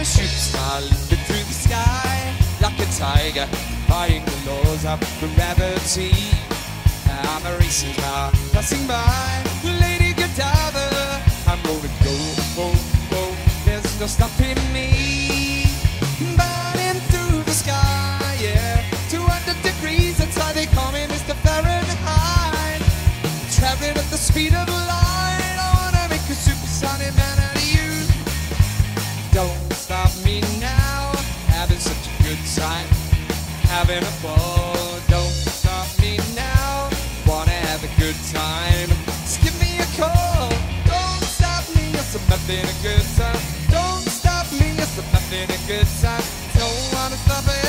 a superstar leaping through the sky like a tiger, defying the laws of gravity. I'm a racing car passing by, Lady Godiva. I'm gonna go, go, go. There's no stopping me. Burning through the sky, yeah. 200 degrees, that's why they call me Mr. Fahrenheit. Traveling at the speed of light, Don't stop me now. Having such a good time. Having a ball. Don't stop me now. Wanna have a good time. Just give me a call. Don't stop me. Yes, I'm having a good time. Don't stop me. Yes, I'm having a good time. Don't wanna stop it.